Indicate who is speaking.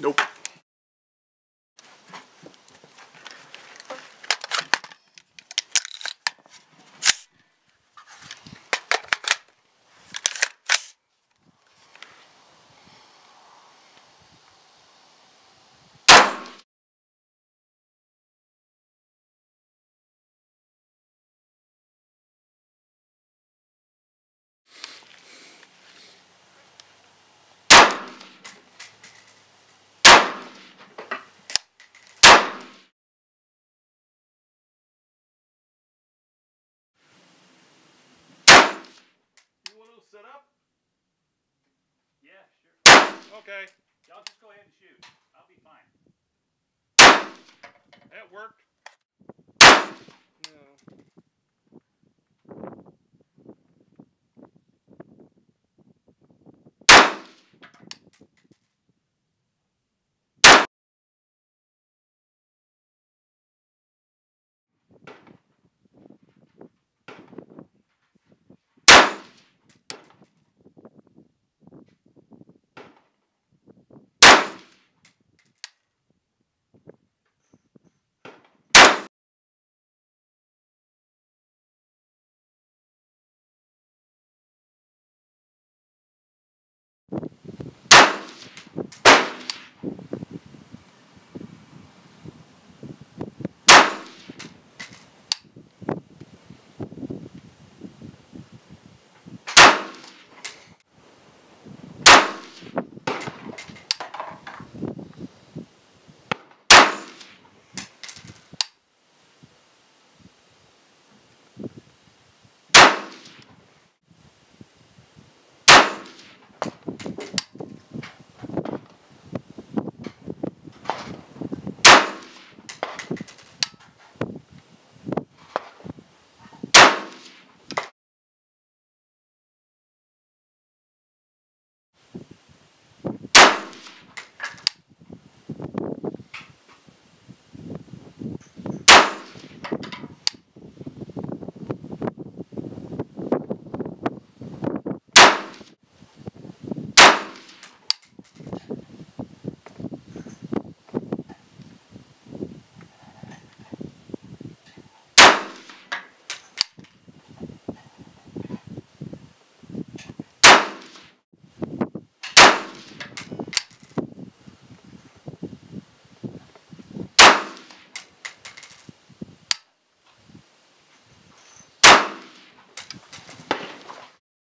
Speaker 1: Nope. Okay.
Speaker 2: Y'all just go ahead and shoot. I'll be fine.
Speaker 1: That worked.